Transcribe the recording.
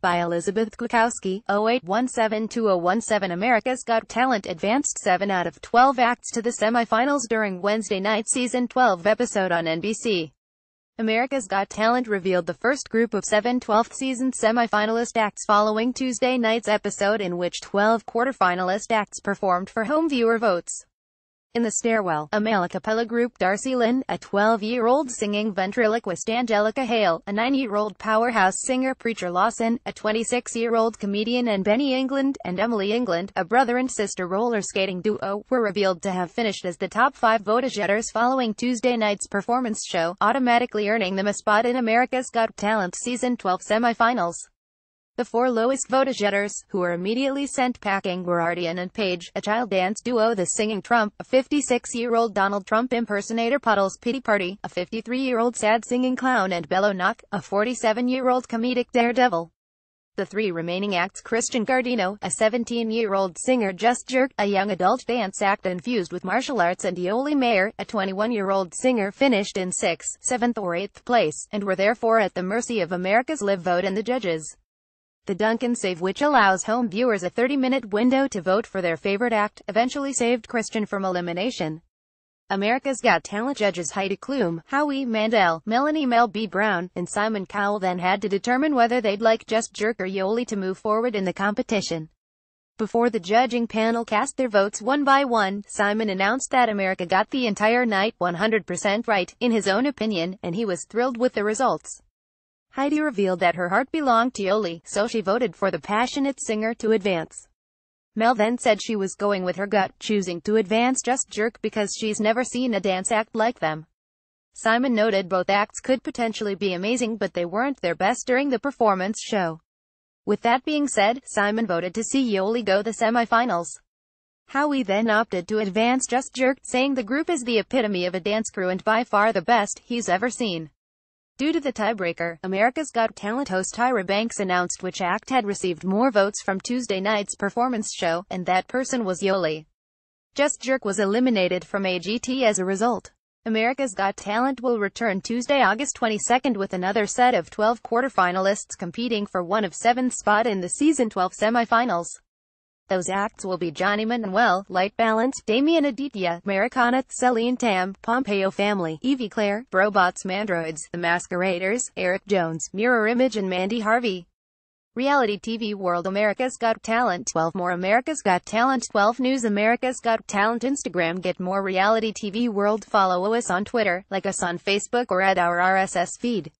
by Elizabeth Kwiatkowski, 08172017 America's Got Talent advanced 7 out of 12 acts to the semifinals during Wednesday night's season 12 episode on NBC. America's Got Talent revealed the first group of seven 12th season semifinalist acts following Tuesday night's episode in which 12 quarterfinalist acts performed for home viewer votes. In the stairwell, a male a cappella group Darci Lynne, a 12-year-old singing ventriloquist Angelica Hale, a 9-year-old powerhouse singer Preacher Lawson, a 26-year-old comedian and Benny England, and Emily England, a brother and sister roller skating duo, were revealed to have finished as the top five votagetters following Tuesday night's performance show, automatically earning them a spot in America's Got Talent Season 12 semifinals. The four lowest votagetters, who were immediately sent packing, were Artyon and Paige, a child dance duo The Singing Trump, a 56-year-old Donald Trump impersonator Puddles Pity Party, a 53-year-old sad singing clown and Bello Nock, a 47-year-old comedic daredevil. The three remaining acts Christian Guardino, a 17-year-old singer Just Jerk, a young adult dance act infused with martial arts and Yoli Mayor, a 21-year-old singer finished in 6th, 7th or 8th place, and were therefore at the mercy of America's live vote and the judges. The Dunkin Save which allows home viewers a 30-minute window to vote for their favorite act, eventually saved Christian from elimination. America's Got Talent judges Heidi Klum, Howie Mandel, Melanie Mel B. Brown, and Simon Cowell then had to determine whether they'd like Just Jerk or Yoli to move forward in the competition. Before the judging panel cast their votes one by one, Simon announced that America got the entire night 100% right, in his own opinion, and he was thrilled with the results. Heidi revealed that her heart belonged to Yoli, so she voted for the passionate singer to advance. Mel then said she was going with her gut, choosing to advance Just Jerk because she's never seen a dance act like them. Simon noted both acts could potentially be amazing but they weren't their best during the performance show. With that being said, Simon voted to see Yoli go the semifinals. Howie then opted to advance Just Jerk, saying the group is the epitome of a dance crew and by far the best he's ever seen. Due to the tiebreaker, America's Got Talent host Tyra Banks announced which act had received more votes from Tuesday night's performance show, and that person was Yoli. Just Jerk was eliminated from AGT as a result. America's Got Talent will return Tuesday, August 22 with another set of 12 quarterfinalists competing for one of seven spot in the season 12 semifinals. Those acts will be Johnny Manuel, Light Balance, Demian Aditya, Americana, Celine Tam, Pompeyo Family, Evie Clair, Brobots Mandroids, The Masqueraders, Eric Jones, Mirror Image and Mandy Harvey. Reality TV World America's Got Talent 12 More America's Got Talent 12 News America's Got Talent Instagram Get more Reality TV World Follow us on Twitter, like us on Facebook or at our RSS feed.